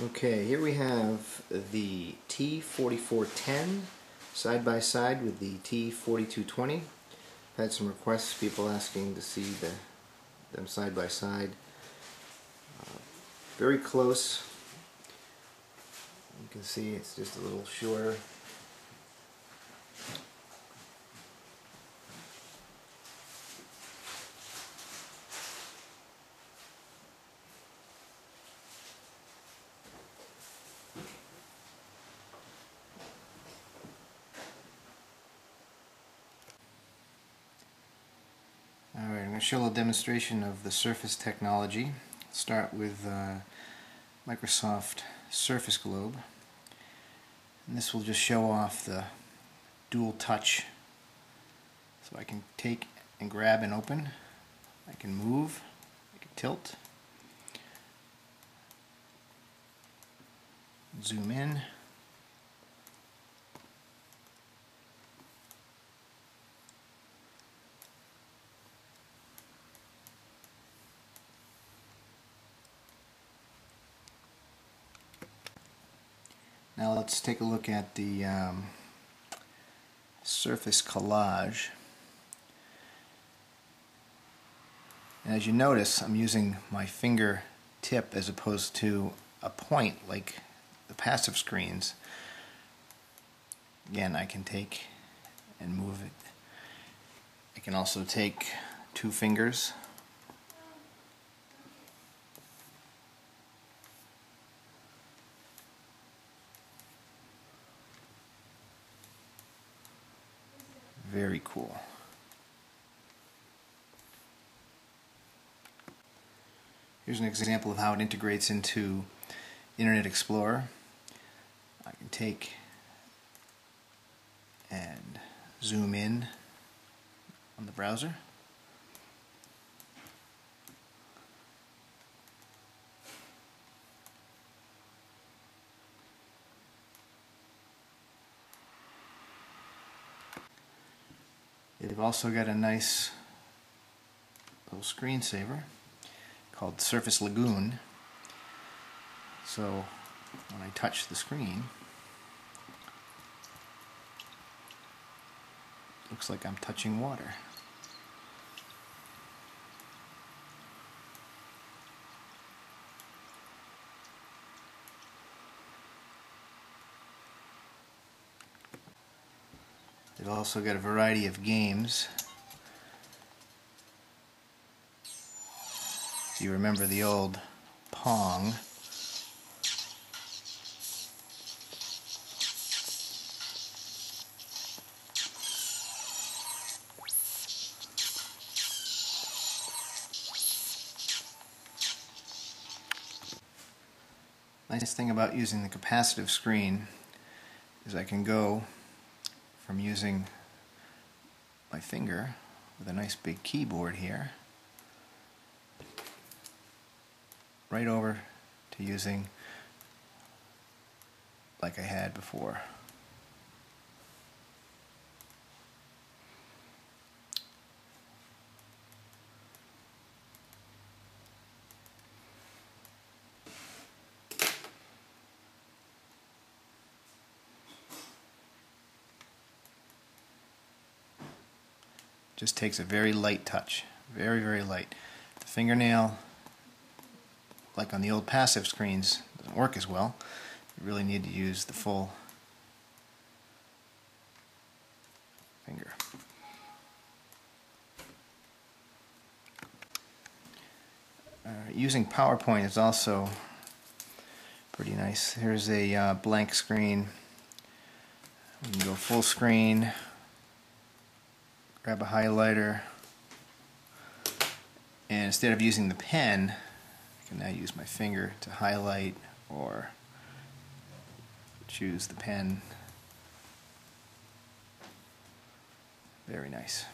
Okay, here we have the T4410 side by side with the T4220. I've had some requests, people asking to see the, them side by side. Uh, very close. You can see it's just a little shorter. Alright, I'm going to show a demonstration of the Surface technology. Start with uh, Microsoft Surface Globe. And this will just show off the dual touch. So I can take and grab and open. I can move. I can tilt. Zoom in. Now let's take a look at the um, surface collage. And as you notice, I'm using my finger tip as opposed to a point like the passive screens. Again, I can take and move it. I can also take two fingers Very cool. Here's an example of how it integrates into Internet Explorer. I can take and zoom in on the browser. They've also got a nice little screensaver called Surface Lagoon. So when I touch the screen, looks like I'm touching water. They've also got a variety of games. You remember the old Pong, Nice thing about using the capacitive screen is I can go from using my finger with a nice big keyboard here right over to using like I had before. Just takes a very light touch. Very, very light. The fingernail, like on the old passive screens, doesn't work as well. You really need to use the full finger. Uh, using PowerPoint is also pretty nice. Here's a uh, blank screen. We can go full screen grab a highlighter and instead of using the pen I can now use my finger to highlight or choose the pen. Very nice